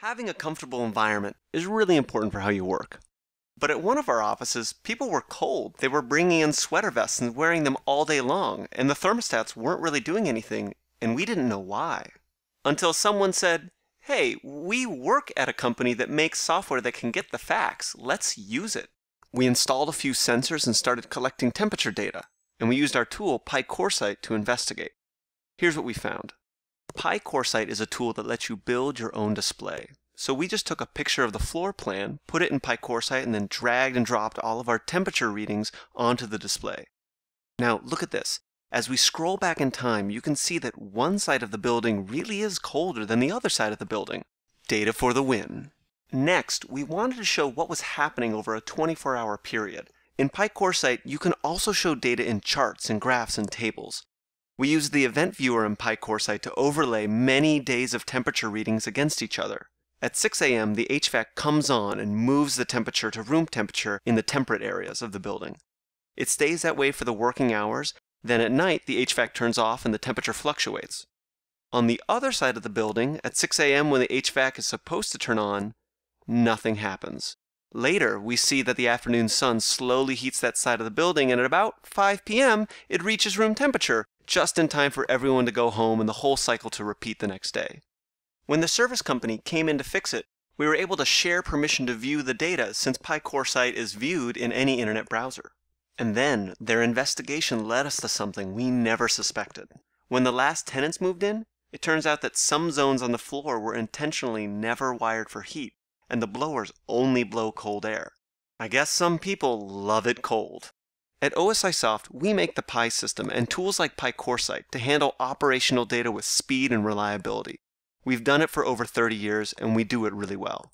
Having a comfortable environment is really important for how you work. But at one of our offices, people were cold. They were bringing in sweater vests and wearing them all day long, and the thermostats weren't really doing anything, and we didn't know why. Until someone said, Hey, we work at a company that makes software that can get the facts. Let's use it. We installed a few sensors and started collecting temperature data, and we used our tool PI Coresight to investigate. Here's what we found. PI Coresight is a tool that lets you build your own display. So we just took a picture of the floor plan, put it in PI Coresight, and then dragged and dropped all of our temperature readings onto the display. Now look at this. As we scroll back in time, you can see that one side of the building really is colder than the other side of the building. Data for the win. Next, we wanted to show what was happening over a 24-hour period. In PI Coresight, you can also show data in charts and graphs and tables. We used the event viewer in PI Coresight to overlay many days of temperature readings against each other. At 6 a.m., the HVAC comes on and moves the temperature to room temperature in the temperate areas of the building. It stays that way for the working hours, then at night the HVAC turns off and the temperature fluctuates. On the other side of the building, at 6 a.m. when the HVAC is supposed to turn on, nothing happens. Later, we see that the afternoon sun slowly heats that side of the building, and at about 5 p.m., it reaches room temperature, just in time for everyone to go home and the whole cycle to repeat the next day. When the service company came in to fix it, we were able to share permission to view the data since PI Coresight is viewed in any internet browser. And then their investigation led us to something we never suspected. When the last tenants moved in, it turns out that some zones on the floor were intentionally never wired for heat, and the blowers only blow cold air. I guess some people love it cold. At OSIsoft, we make the Pi system and tools like PI PyCoreSight to handle operational data with speed and reliability. We've done it for over 30 years and we do it really well.